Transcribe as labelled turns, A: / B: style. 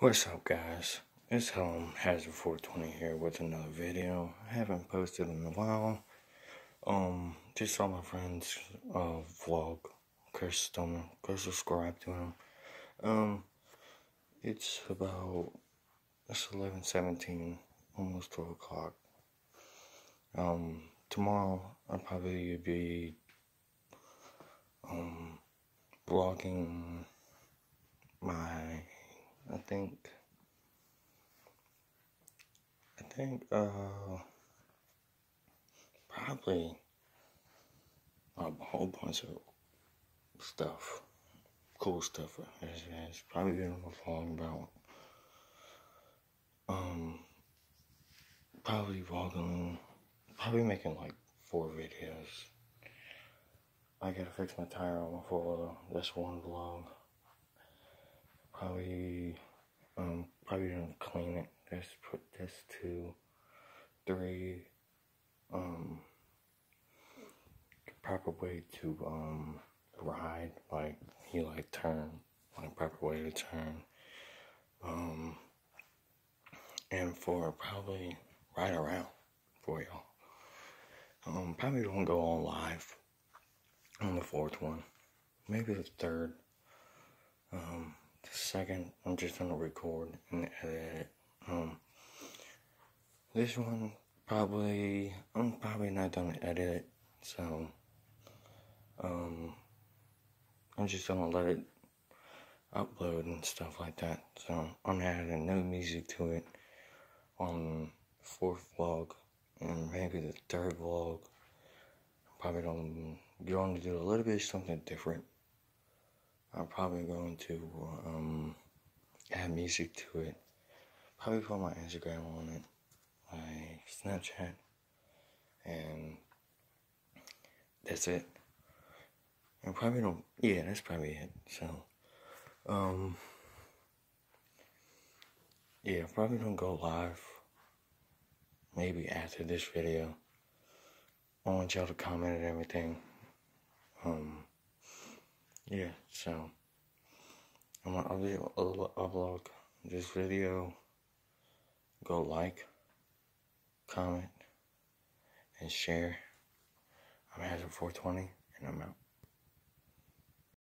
A: What's up, guys? It's um Hazard 420 here with another video. I haven't posted in a while. Um, just saw my friend's uh vlog, Chris Stoneman. Go subscribe to him. Um, it's about it's 11:17, almost 12 o'clock. Um, tomorrow I'll probably be um vlogging think I think uh probably a whole bunch of stuff. Cool stuff as as probably been vlog about um probably vlogging probably making like four videos. I gotta fix my tire on my four wheeler. That's one vlog probably um probably gonna clean it. That's put this two, three, um proper way to um ride, like he like turn, like proper way to turn. Um and for probably right around for y'all. Um probably don't go on live on the fourth one. Maybe the third. Um the second I'm just gonna record and edit it. Um, this one probably I'm probably not gonna edit it, so um, I'm just gonna let it upload and stuff like that. So I'm adding no music to it on the fourth vlog and maybe the third vlog. I'm probably gonna going to do a little bit something different. I'm probably going to um, add music to it. Probably put my Instagram on it, my Snapchat, and that's it. And probably don't. Yeah, that's probably it. So, um, yeah, probably don't go live. Maybe after this video. I want y'all to comment and everything. Um yeah, so I'm gonna upload this video. Go like, comment, and share. I'm Hazard 420, and I'm out.